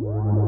you